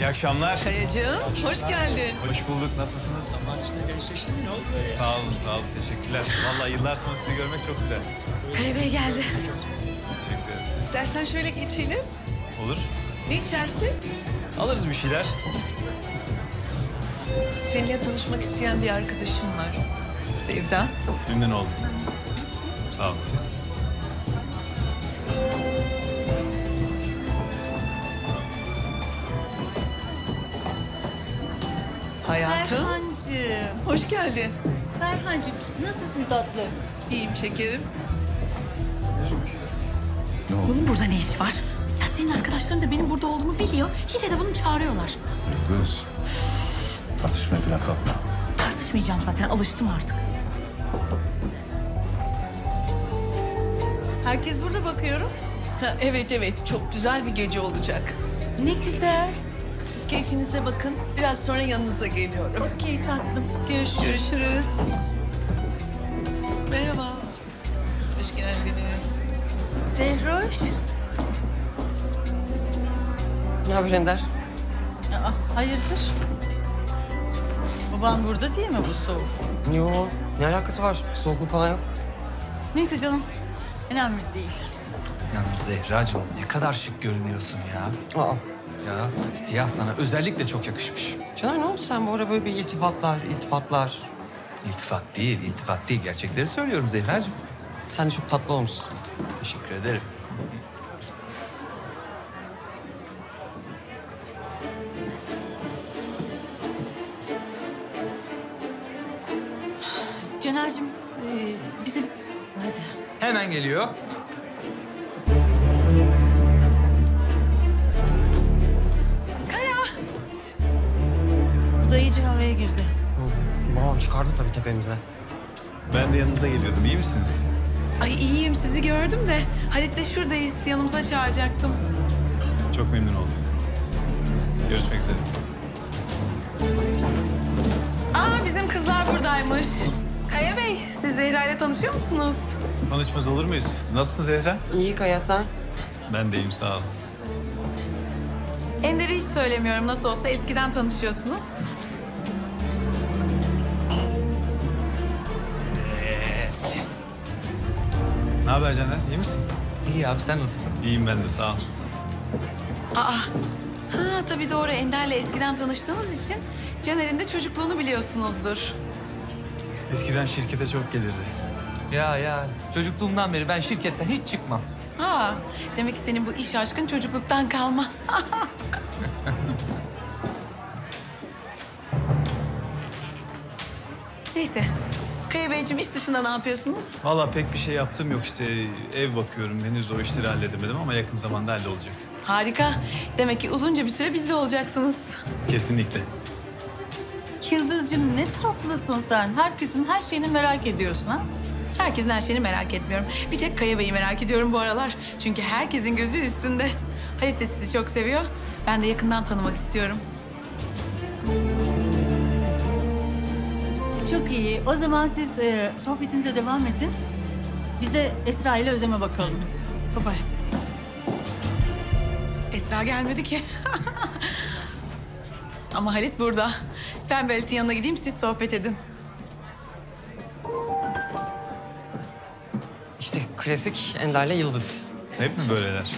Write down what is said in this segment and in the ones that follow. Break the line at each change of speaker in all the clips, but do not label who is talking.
İyi akşamlar.
Kayacığım, hoş geldin.
Hoş bulduk. Nasılsınız? Sağ olun, sağ olun. Teşekkürler. Vallahi yıllar sonra sizi görmek çok güzel.
Kaya Bey geldi.
Teşekkür ederiz.
İstersen şöyle geçelim.
Olur.
Ne içersin?
Alırız bir şeyler.
Seninle tanışmak isteyen bir arkadaşım var. Sevda.
Memnun oldum. Sağ olun siz.
Hayatım.
Ferhancığım.
Hoş geldin.
Ferhancığım nasılsın tatlım?
İyiyim şekerim.
Bunun burada ne iş var? Ya senin arkadaşların da benim burada olduğumu biliyor. Yine de bunu çağırıyorlar.
Kız. Tartışmaya falan kalkma.
Tartışmayacağım zaten. Alıştım artık.
Herkes burada bakıyorum.
Ha, evet evet, çok güzel bir gece olacak.
Ne güzel.
Siz keyfinize bakın. Biraz sonra yanınıza geliyorum.
Okey tatlım. Görüşürüz.
Görüşürüz. Merhaba. Hoş geldiniz.
Zehroş.
Ne haber Ender?
Aa, hayırdır? Baban burada değil mi bu soğuk?
Yo, ne alakası var? Soğukluk falan yok.
Neyse canım. Önemli değil.
Yalnız Zehracığım ne kadar şık görünüyorsun ya.
Aa.
Ya siyah sana özellikle çok yakışmış.
Caner ne oldu sen bu ara böyle bir iltifatlar, iltifatlar?
İltifat değil, iltifat değil. Gerçekleri söylüyorum Zehracığım.
Sen de çok tatlı olmuşsun.
Teşekkür ederim.
Caner'cim e, bizim... Hadi.
Hemen geliyor.
Bu da iyice havaya girdi.
Babam çıkardı tabii tepemizden.
Ben de yanınıza geliyordum. İyi misiniz?
Ay iyiyim, sizi gördüm de Halit'le şuradayız. Yanımıza çağıracaktım.
Çok memnun oldum. Görüşmek üzere.
Aa bizim kızlar buradaymış. Kaya Bey, siz Zehra ile tanışıyor musunuz?
Tanışmaz olur muyuz? Nasılsın Zehra?
İyi Kaya sen.
Ben de iyiyim, sağ ol.
Ender'i hiç söylemiyorum. Nasıl olsa eskiden tanışıyorsunuz.
Ne haber Caner? İyi misin?
İyi abi sen nasılsın?
İyiyim ben de, sağ ol.
Aa, ha tabii doğru. Ender'le eskiden tanıştığınız için Caner'in de çocukluğunu biliyorsunuzdur.
Eskiden şirkete çok gelirdi.
Ya ya çocukluğumdan beri ben şirketten hiç çıkmam.
Ha, demek ki senin bu iş aşkın çocukluktan kalma. Neyse. Kaya Beyciğim iş dışında ne yapıyorsunuz?
Vallahi pek bir şey yaptığım yok işte. Ev bakıyorum. Henüz o işleri halledemedim ama yakın zamanda hallolacak.
Harika. Demek ki uzunca bir süre bizde olacaksınız.
Kesinlikle.
Yıldız'cığım ne tatlısın sen. Herkesin her şeyini merak ediyorsun ha.
Herkesin her şeyini merak etmiyorum. Bir tek Kaya Bey'i merak ediyorum bu aralar. Çünkü herkesin gözü üstünde. Halit de sizi çok seviyor. Ben de yakından tanımak istiyorum.
Çok iyi. O zaman siz e, sohbetinize devam edin. Bize Esra ile Özem'e bakalım.
Baba. Esra gelmedi ki. Ama Halit burada. Ben Belet'in yanına gideyim, siz sohbet edin.
İşte klasik Ender'le Yıldız.
Hep mi böyleler?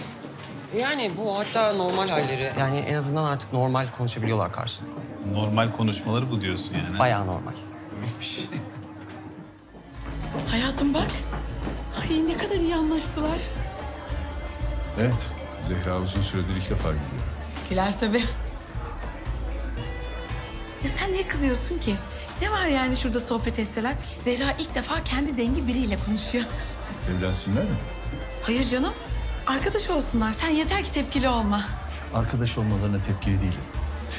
Yani bu hatta normal halleri. Yani en azından artık normal konuşabiliyorlar karşılıklı.
Normal konuşmaları bu diyorsun yani.
Bayağı normal.
Hayatım bak. Ay ne kadar iyi anlaştılar.
Evet. Zehra uzun süredir ilk defa geliyor.
Güler tabii. Ya sen niye kızıyorsun ki? Ne var yani şurada sohbet etseler? Zehra ilk defa kendi dengi biriyle konuşuyor.
Evlensinler mi?
Hayır canım. Arkadaş olsunlar. Sen yeter ki tepkili olma.
Arkadaş olmalarına tepkili değilim.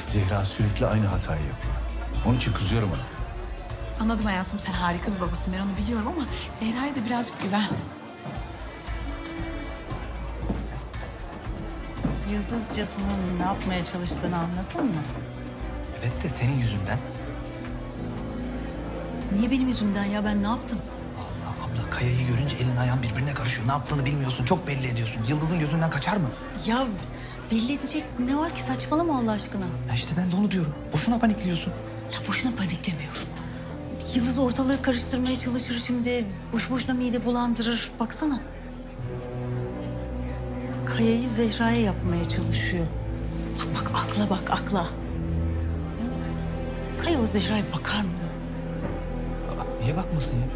Zehra sürekli aynı hatayı yapıyor. Onun için kızıyorum ona.
Anladım hayatım. Sen harika bir babasın. Ben onu biliyorum ama Zehra'ya da birazcık güven.
Yıldızcasının ne yapmaya çalıştığını anladın mı?
Evet de senin yüzünden.
Niye benim yüzümden ya ben ne yaptım?
Allah abla Kaya'yı görünce elin ayağın birbirine karışıyor. Ne yaptığını bilmiyorsun. Çok belli ediyorsun. Yıldız'ın gözünden kaçar mı?
Ya belli edecek ne var ki saçmalama Allah aşkına.
Ya işte ben de onu diyorum. Boşuna panikliyorsun.
Ya boşuna paniklemiyorum. Yıldız ortalığı karıştırmaya çalışır şimdi. Boş boşuna mide bulandırır. Baksana. Kaya'yı Zehra'ya yapmaya çalışıyor. Bak bak akla bak akla. Kaya o Zehra'ya bakar mı?
Aa, niye bakmasın ya?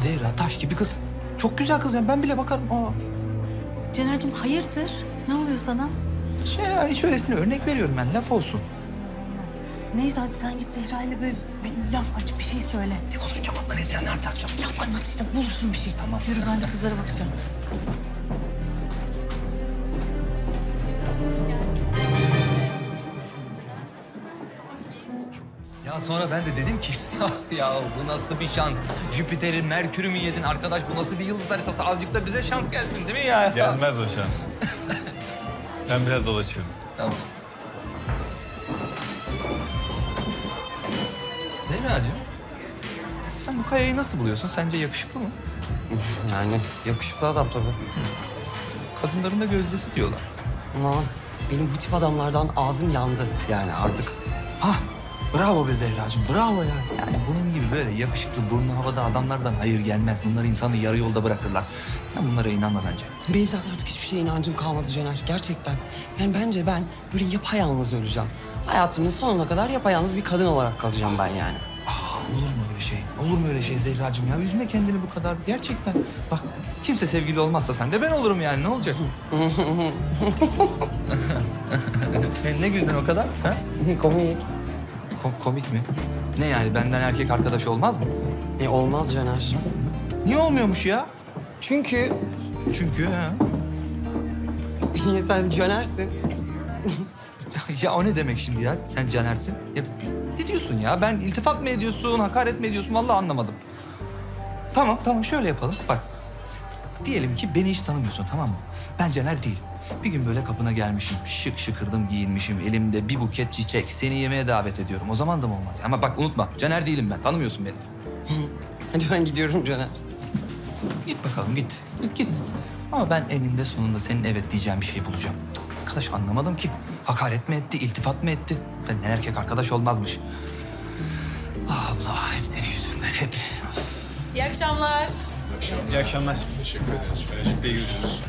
Zehra taş gibi kız. Çok güzel kız yani ben bile bakarım. Aa.
Cener'cim hayırdır? Ne oluyor sana?
Şey ya hiç öylesine örnek veriyorum ben laf olsun.
Neyse hadi sen git Zehra ile böyle bir laf aç bir şey söyle.
Ne konuşacağım abla ne diye nerede açacağım?
Ya anlat işte bulursun bir şey.
Tamam.
Yürü ben de kızlara bakacağım.
Ya sonra ben de dedim ki ya bu nasıl bir şans? Jüpiter'i, Merkür'ü mü yedin arkadaş? Bu nasıl bir yıldız haritası? Azıcık da bize şans gelsin değil mi ya?
Gelmez o şans. ben biraz dolaşıyorum.
Tamam. Zehra'cığım, sen bu Kaya'yı nasıl buluyorsun? Sence yakışıklı mı?
Yani yakışıklı adam tabii.
Kadınların da gözdesi diyorlar.
Ama benim bu tip adamlardan ağzım yandı. Yani artık
Hah bravo be Zehracığım bravo ya. Yani bunun gibi böyle yakışıklı burnu havada adamlardan hayır gelmez. Bunlar insanı yarı yolda bırakırlar. Sen bunlara inanma bence.
benim zaten artık hiçbir şeye inancım kalmadı Cener. Gerçekten. Yani bence ben böyle yapayalnız öleceğim. Hayatımın sonuna kadar yapayalnız bir kadın olarak kalacağım ben yani.
Aa, olur mu öyle şey? Olur mu öyle şey Zehracığım ya? Üzme kendini bu kadar. Gerçekten. Bak kimse sevgili olmazsa sen de ben olurum yani. Ne olacak? Ne güldün o kadar? Ha?
Komik.
Ko- komik mi? Ne yani benden erkek arkadaş olmaz mı?
E, olmaz Cener.
Nasıl? Niye olmuyormuş ya?
Çünkü
Çünkü ha.
sen Cener'sin.
Ya o ne demek şimdi ya? Sen canersin. Ya ne diyorsun ya? Ben iltifat mı ediyorsun, hakaret mi ediyorsun? Vallahi anlamadım. Tamam, tamam şöyle yapalım. Bak, diyelim ki beni hiç tanımıyorsun tamam mı? Ben Caner değilim. Bir gün böyle kapına gelmişim, şık şıkırdım giyinmişim, elimde bir buket çiçek, seni yemeğe davet ediyorum. O zaman da mı olmaz? Ama bak unutma, Caner değilim ben, tanımıyorsun beni.
Hadi ben gidiyorum Cener.
Git bakalım, git. Git, git. Ama ben eninde sonunda senin evet diyeceğin bir şey bulacağım. Arkadaş anlamadım ki. Hakaret mi etti, iltifat mı etti? Benden erkek arkadaş olmazmış. Ah Allah, hep senin yüzünden, hep.
İyi akşamlar.
İyi akşamlar. Teşekkür ederiz. Bey görüşürüz.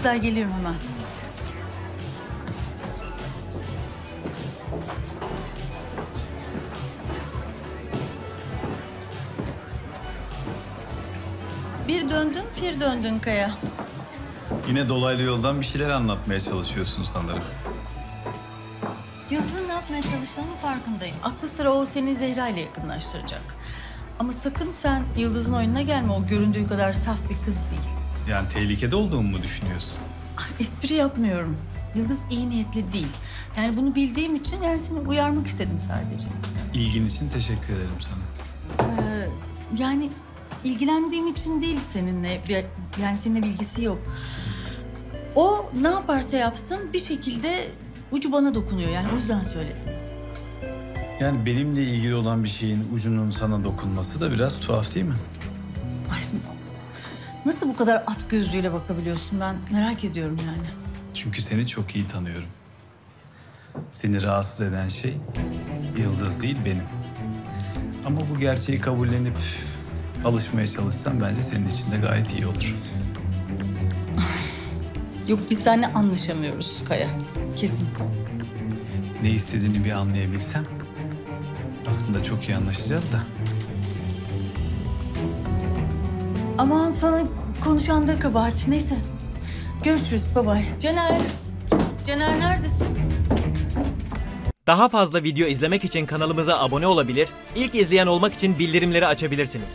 Kızlar geliyorum hemen. Bir döndün, bir döndün Kaya.
Yine dolaylı yoldan bir şeyler anlatmaya çalışıyorsun sanırım.
Yıldız'ın ne yapmaya çalıştığının farkındayım. Aklı sıra o seni Zehra ile yakınlaştıracak. Ama sakın sen Yıldız'ın oyununa gelme. O göründüğü kadar saf bir kız değil.
Yani tehlikede olduğumu mu düşünüyorsun?
Ah, Espri yapmıyorum. Yıldız iyi niyetli değil. Yani bunu bildiğim için yani seni uyarmak istedim sadece.
İlgin için teşekkür ederim sana.
Ee, yani ilgilendiğim için değil seninle. Yani seninle bilgisi yok. O ne yaparsa yapsın bir şekilde ucu bana dokunuyor. Yani o yüzden söyledim.
Yani benimle ilgili olan bir şeyin ucunun sana dokunması da biraz tuhaf değil mi?
Ay, bu kadar at gözlüğüyle bakabiliyorsun ben merak ediyorum yani.
Çünkü seni çok iyi tanıyorum. Seni rahatsız eden şey Yıldız değil benim. Ama bu gerçeği kabullenip alışmaya çalışsan bence senin için de gayet iyi olur.
Yok biz seninle anlaşamıyoruz Kaya. Kesin.
Ne istediğini bir anlayabilsem aslında çok iyi anlaşacağız da.
Aman sana konuşan da kabahat. Neyse. Görüşürüz. Bye bye. Cener. Cener neredesin?
Daha fazla video izlemek için kanalımıza abone olabilir, ilk izleyen olmak için bildirimleri açabilirsiniz.